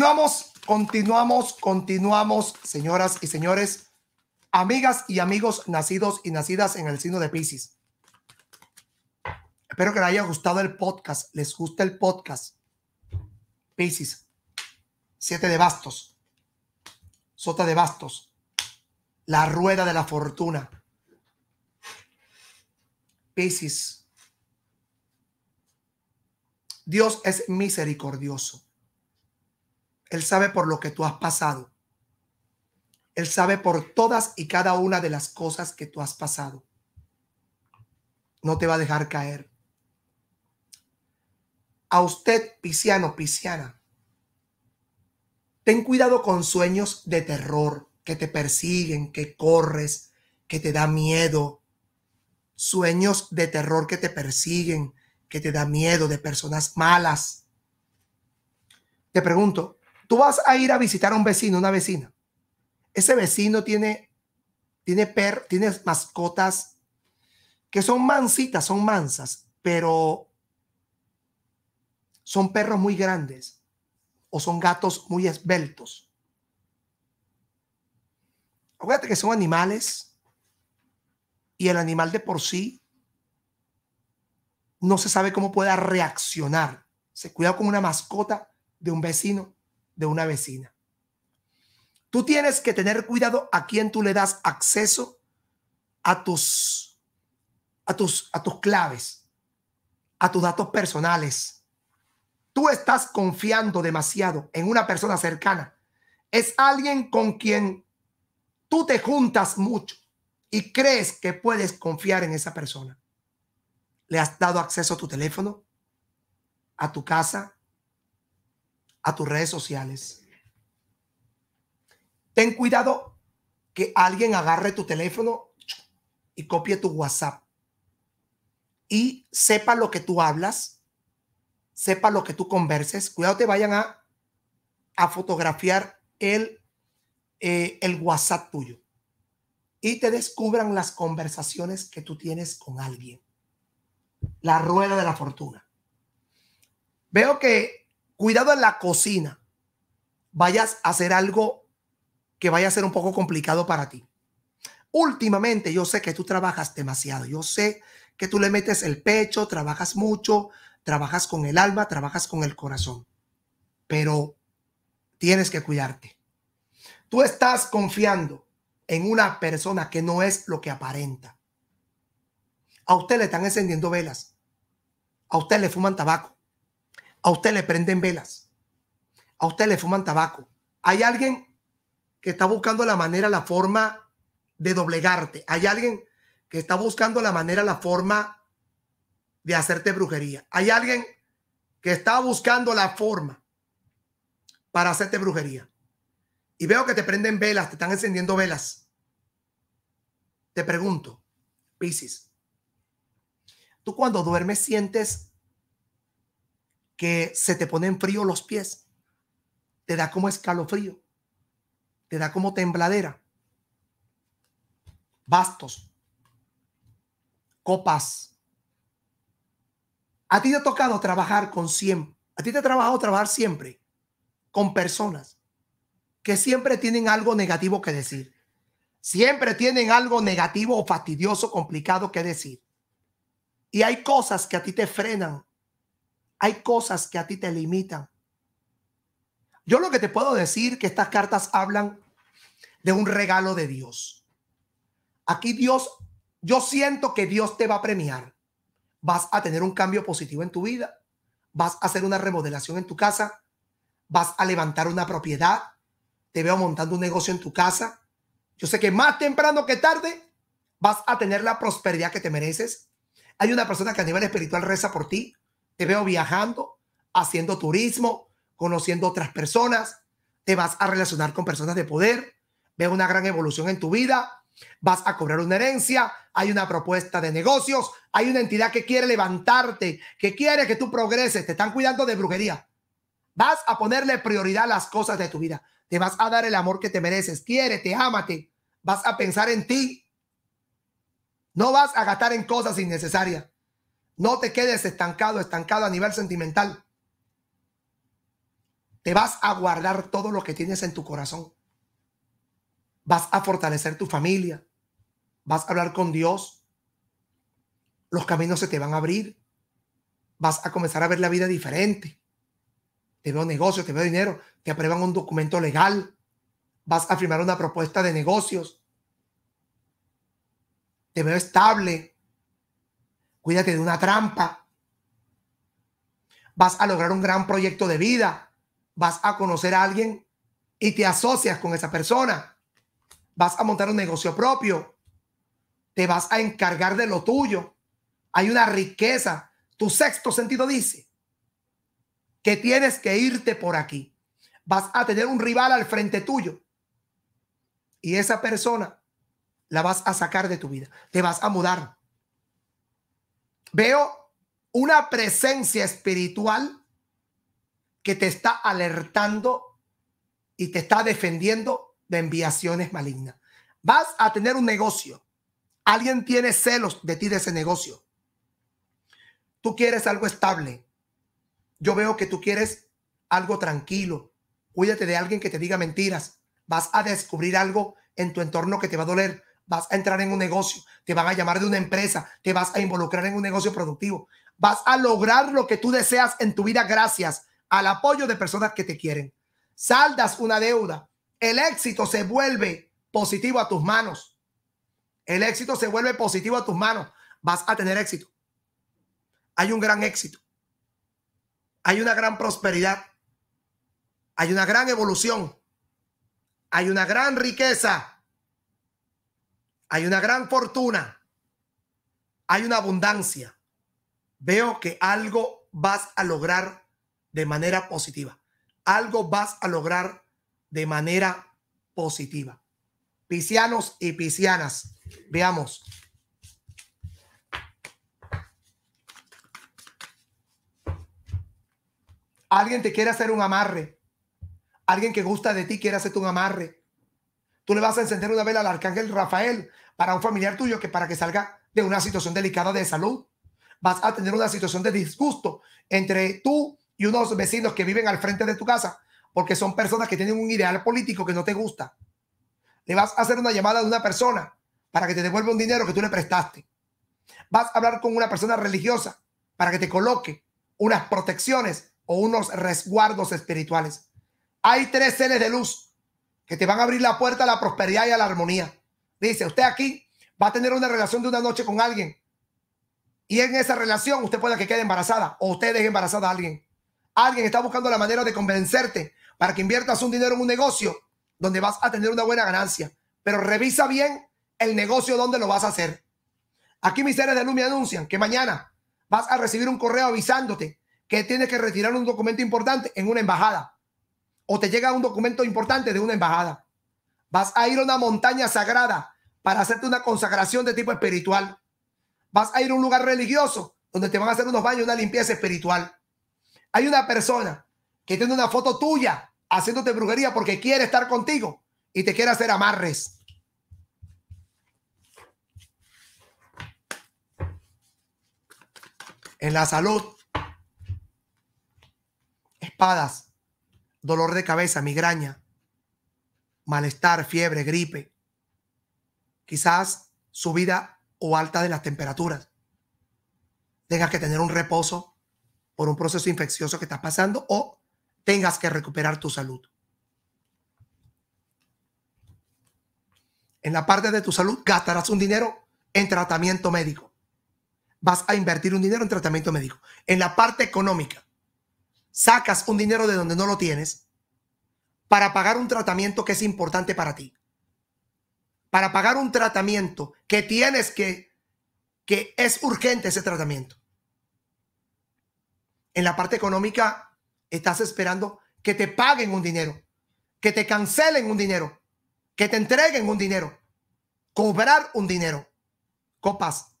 Continuamos, continuamos, continuamos, señoras y señores, amigas y amigos nacidos y nacidas en el signo de Pisces. Espero que les haya gustado el podcast. Les gusta el podcast. Pisces. Siete de bastos. Sota de bastos. La rueda de la fortuna. Pisces. Dios es misericordioso. Él sabe por lo que tú has pasado. Él sabe por todas y cada una de las cosas que tú has pasado. No te va a dejar caer. A usted, pisciano, pisciana, ten cuidado con sueños de terror que te persiguen, que corres, que te da miedo. Sueños de terror que te persiguen, que te da miedo de personas malas. Te pregunto, Tú vas a ir a visitar a un vecino, una vecina. Ese vecino tiene, tiene, per, tiene mascotas que son mansitas, son mansas, pero son perros muy grandes o son gatos muy esbeltos. Acuérdate que son animales y el animal de por sí no se sabe cómo pueda reaccionar. Se cuida con una mascota de un vecino de una vecina. Tú tienes que tener cuidado a quién tú le das acceso a tus, a tus, a tus claves, a tus datos personales. Tú estás confiando demasiado en una persona cercana. Es alguien con quien tú te juntas mucho y crees que puedes confiar en esa persona. Le has dado acceso a tu teléfono, a tu casa, a tus redes sociales. Ten cuidado que alguien agarre tu teléfono y copie tu WhatsApp y sepa lo que tú hablas, sepa lo que tú converses. Cuidado te vayan a, a fotografiar el, eh, el WhatsApp tuyo y te descubran las conversaciones que tú tienes con alguien. La rueda de la fortuna. Veo que cuidado en la cocina, vayas a hacer algo que vaya a ser un poco complicado para ti. Últimamente yo sé que tú trabajas demasiado, yo sé que tú le metes el pecho, trabajas mucho, trabajas con el alma, trabajas con el corazón, pero tienes que cuidarte. Tú estás confiando en una persona que no es lo que aparenta. A usted le están encendiendo velas. A usted le fuman tabaco. A usted le prenden velas. A usted le fuman tabaco. Hay alguien que está buscando la manera, la forma de doblegarte. Hay alguien que está buscando la manera, la forma de hacerte brujería. Hay alguien que está buscando la forma para hacerte brujería. Y veo que te prenden velas, te están encendiendo velas. Te pregunto, Piscis, tú cuando duermes sientes que se te ponen frío los pies, te da como escalofrío, te da como tembladera, bastos, copas. A ti te ha tocado trabajar con siempre, a ti te ha trabajado trabajar siempre con personas que siempre tienen algo negativo que decir. Siempre tienen algo negativo o fastidioso, complicado que decir. Y hay cosas que a ti te frenan hay cosas que a ti te limitan. Yo lo que te puedo decir que estas cartas hablan de un regalo de Dios. Aquí Dios, yo siento que Dios te va a premiar. Vas a tener un cambio positivo en tu vida. Vas a hacer una remodelación en tu casa. Vas a levantar una propiedad. Te veo montando un negocio en tu casa. Yo sé que más temprano que tarde vas a tener la prosperidad que te mereces. Hay una persona que a nivel espiritual reza por ti. Te veo viajando, haciendo turismo, conociendo otras personas. Te vas a relacionar con personas de poder. Veo una gran evolución en tu vida. Vas a cobrar una herencia. Hay una propuesta de negocios. Hay una entidad que quiere levantarte, que quiere que tú progreses. Te están cuidando de brujería. Vas a ponerle prioridad a las cosas de tu vida. Te vas a dar el amor que te mereces. Quiérete, ámate. Vas a pensar en ti. No vas a gastar en cosas innecesarias. No te quedes estancado, estancado a nivel sentimental. Te vas a guardar todo lo que tienes en tu corazón. Vas a fortalecer tu familia. Vas a hablar con Dios. Los caminos se te van a abrir. Vas a comenzar a ver la vida diferente. Te veo negocio, te veo dinero. Te aprueban un documento legal. Vas a firmar una propuesta de negocios. Te veo estable. Cuídate de una trampa. Vas a lograr un gran proyecto de vida. Vas a conocer a alguien y te asocias con esa persona. Vas a montar un negocio propio. Te vas a encargar de lo tuyo. Hay una riqueza. Tu sexto sentido dice que tienes que irte por aquí. Vas a tener un rival al frente tuyo. Y esa persona la vas a sacar de tu vida. Te vas a mudar. Veo una presencia espiritual que te está alertando y te está defendiendo de enviaciones malignas. Vas a tener un negocio. Alguien tiene celos de ti de ese negocio. Tú quieres algo estable. Yo veo que tú quieres algo tranquilo. Cuídate de alguien que te diga mentiras. Vas a descubrir algo en tu entorno que te va a doler vas a entrar en un negocio, te van a llamar de una empresa, te vas a involucrar en un negocio productivo, vas a lograr lo que tú deseas en tu vida gracias al apoyo de personas que te quieren. Saldas una deuda, el éxito se vuelve positivo a tus manos. El éxito se vuelve positivo a tus manos. Vas a tener éxito. Hay un gran éxito. Hay una gran prosperidad. Hay una gran evolución. Hay una gran riqueza hay una gran fortuna, hay una abundancia. Veo que algo vas a lograr de manera positiva. Algo vas a lograr de manera positiva. Piscianos y piscianas, veamos. Alguien te quiere hacer un amarre. Alguien que gusta de ti quiere hacerte un amarre. Tú le vas a encender una vela al arcángel Rafael para un familiar tuyo que para que salga de una situación delicada de salud. Vas a tener una situación de disgusto entre tú y unos vecinos que viven al frente de tu casa porque son personas que tienen un ideal político que no te gusta. Le vas a hacer una llamada de una persona para que te devuelva un dinero que tú le prestaste. Vas a hablar con una persona religiosa para que te coloque unas protecciones o unos resguardos espirituales. Hay tres seres de luz que te van a abrir la puerta a la prosperidad y a la armonía. Dice, usted aquí va a tener una relación de una noche con alguien. Y en esa relación usted puede que quede embarazada o usted deje embarazada a alguien. Alguien está buscando la manera de convencerte para que inviertas un dinero en un negocio donde vas a tener una buena ganancia. Pero revisa bien el negocio donde lo vas a hacer. Aquí mis seres de luz me anuncian que mañana vas a recibir un correo avisándote que tienes que retirar un documento importante en una embajada. O te llega un documento importante de una embajada. Vas a ir a una montaña sagrada para hacerte una consagración de tipo espiritual. Vas a ir a un lugar religioso donde te van a hacer unos baños, una limpieza espiritual. Hay una persona que tiene una foto tuya haciéndote brujería porque quiere estar contigo y te quiere hacer amarres. En la salud, espadas, dolor de cabeza, migraña, malestar, fiebre, gripe, quizás subida o alta de las temperaturas. Tengas que tener un reposo por un proceso infeccioso que estás pasando o tengas que recuperar tu salud. En la parte de tu salud gastarás un dinero en tratamiento médico. Vas a invertir un dinero en tratamiento médico. En la parte económica, sacas un dinero de donde no lo tienes para pagar un tratamiento que es importante para ti. Para pagar un tratamiento que tienes que, que es urgente ese tratamiento. En la parte económica estás esperando que te paguen un dinero, que te cancelen un dinero, que te entreguen un dinero, cobrar un dinero. Copas,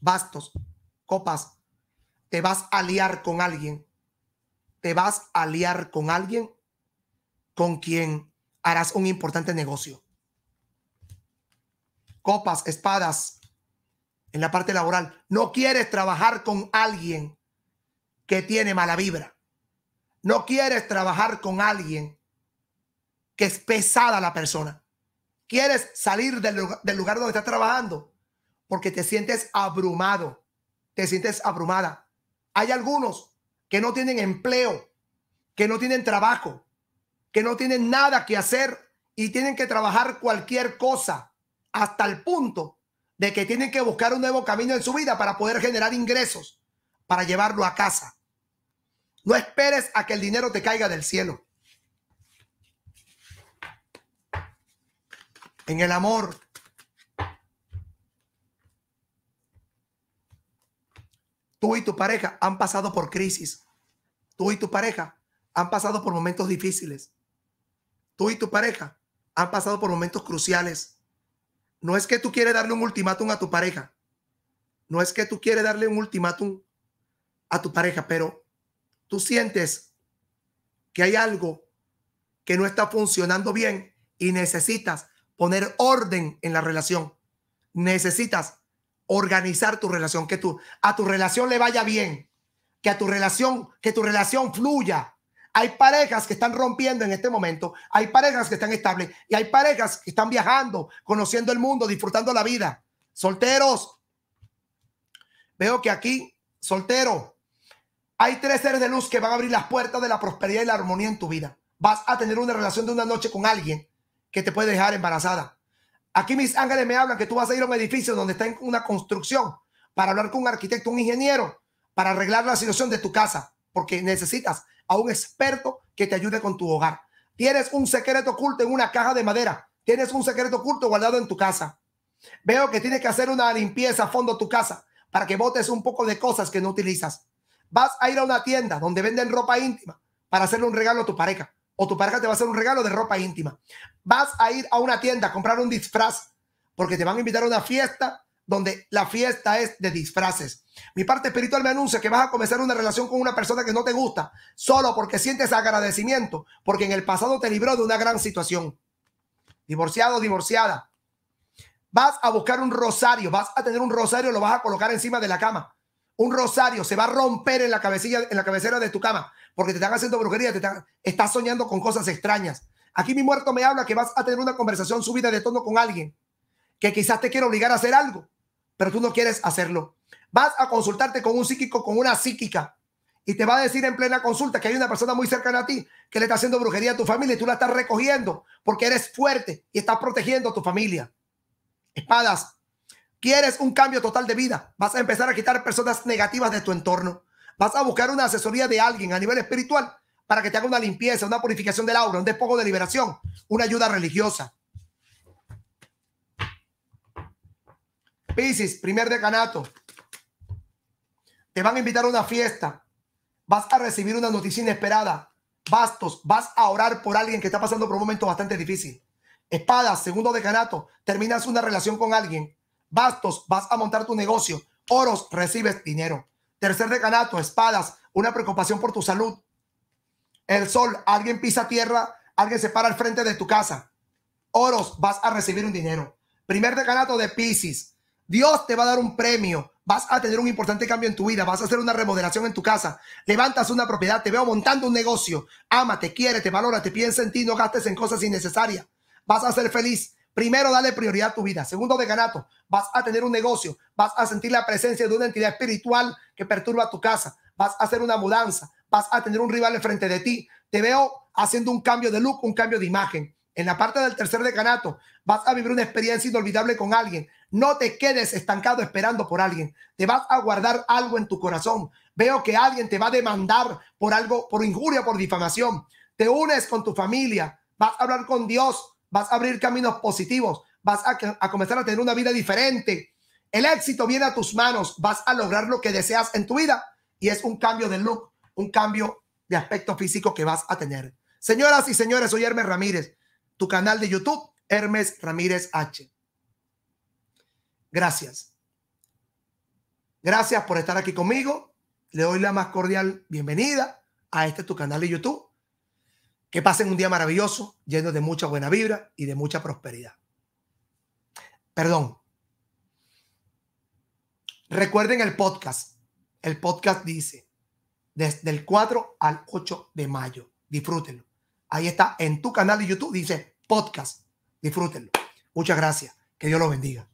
bastos, copas. Te vas a liar con alguien. Te vas a liar con alguien con quien harás un importante negocio. Copas, espadas, en la parte laboral. No quieres trabajar con alguien que tiene mala vibra. No quieres trabajar con alguien que es pesada la persona. Quieres salir del lugar, del lugar donde estás trabajando porque te sientes abrumado, te sientes abrumada. Hay algunos que no tienen empleo, que no tienen trabajo, que no tienen nada que hacer y tienen que trabajar cualquier cosa hasta el punto de que tienen que buscar un nuevo camino en su vida para poder generar ingresos, para llevarlo a casa. No esperes a que el dinero te caiga del cielo. En el amor, tú y tu pareja han pasado por crisis. Tú y tu pareja han pasado por momentos difíciles. Tú y tu pareja han pasado por momentos cruciales. No es que tú quieres darle un ultimátum a tu pareja. No es que tú quieres darle un ultimátum a tu pareja, pero tú sientes que hay algo que no está funcionando bien y necesitas poner orden en la relación. Necesitas organizar tu relación, que a tu relación le vaya bien, que a tu relación, que tu relación fluya. Hay parejas que están rompiendo en este momento, hay parejas que están estables y hay parejas que están viajando, conociendo el mundo, disfrutando la vida. Solteros, veo que aquí, soltero, hay tres seres de luz que van a abrir las puertas de la prosperidad y la armonía en tu vida. Vas a tener una relación de una noche con alguien que te puede dejar embarazada. Aquí mis ángeles me hablan que tú vas a ir a un edificio donde está una construcción para hablar con un arquitecto, un ingeniero, para arreglar la situación de tu casa, porque necesitas a un experto que te ayude con tu hogar. Tienes un secreto oculto en una caja de madera. Tienes un secreto oculto guardado en tu casa. Veo que tienes que hacer una limpieza a fondo tu casa para que botes un poco de cosas que no utilizas. Vas a ir a una tienda donde venden ropa íntima para hacerle un regalo a tu pareja. O tu pareja te va a hacer un regalo de ropa íntima. Vas a ir a una tienda a comprar un disfraz porque te van a invitar a una fiesta donde la fiesta es de disfraces. Mi parte espiritual me anuncia que vas a comenzar una relación con una persona que no te gusta, solo porque sientes agradecimiento, porque en el pasado te libró de una gran situación. Divorciado, divorciada. Vas a buscar un rosario, vas a tener un rosario, lo vas a colocar encima de la cama un rosario se va a romper en la cabecilla, en la cabecera de tu cama, porque te están haciendo brujería, te estás soñando con cosas extrañas. Aquí mi muerto me habla que vas a tener una conversación subida de tono con alguien que quizás te quiere obligar a hacer algo, pero tú no quieres hacerlo. Vas a consultarte con un psíquico, con una psíquica, y te va a decir en plena consulta que hay una persona muy cercana a ti que le está haciendo brujería a tu familia y tú la estás recogiendo porque eres fuerte y estás protegiendo a tu familia. Espadas, Quieres un cambio total de vida. Vas a empezar a quitar personas negativas de tu entorno. Vas a buscar una asesoría de alguien a nivel espiritual para que te haga una limpieza, una purificación del aura, un despojo de liberación, una ayuda religiosa. Piscis, primer decanato. Te van a invitar a una fiesta. Vas a recibir una noticia inesperada. Bastos, vas a orar por alguien que está pasando por un momento bastante difícil. Espadas, segundo decanato. Terminas una relación con alguien Bastos, vas a montar tu negocio. Oros, recibes dinero. Tercer decanato, espadas, una preocupación por tu salud. El sol, alguien pisa tierra, alguien se para al frente de tu casa. Oros, vas a recibir un dinero. Primer decanato de Pisces, Dios te va a dar un premio. Vas a tener un importante cambio en tu vida. Vas a hacer una remodelación en tu casa. Levantas una propiedad. Te veo montando un negocio. Ama, te quiere, te valora, te piensa en ti. No gastes en cosas innecesarias. Vas a ser feliz. Primero, dale prioridad a tu vida. Segundo, de ganato, vas a tener un negocio, vas a sentir la presencia de una entidad espiritual que perturba tu casa, vas a hacer una mudanza, vas a tener un rival enfrente de ti. Te veo haciendo un cambio de look, un cambio de imagen. En la parte del tercer decanato, vas a vivir una experiencia inolvidable con alguien. No te quedes estancado esperando por alguien. Te vas a guardar algo en tu corazón. Veo que alguien te va a demandar por algo, por injuria, por difamación. Te unes con tu familia. Vas a hablar con Dios vas a abrir caminos positivos, vas a, comenzar a tener una vida diferente. El éxito viene a tus manos, vas a lograr lo que deseas en tu vida y es un cambio de look, un cambio de aspecto físico que vas a tener. Señoras y señores, soy Hermes Ramírez, tu canal de YouTube, Hermes Ramírez H. Gracias. Gracias por estar aquí conmigo. Le doy la más cordial bienvenida a este tu canal de YouTube. Que pasen un día maravilloso, lleno de mucha buena vibra y de mucha prosperidad. Perdón. Recuerden el podcast. El podcast dice, desde el 4 al 8 de mayo. Disfrútenlo. Ahí está en tu canal de YouTube, dice podcast. Disfrútenlo. Muchas gracias. Que Dios lo bendiga.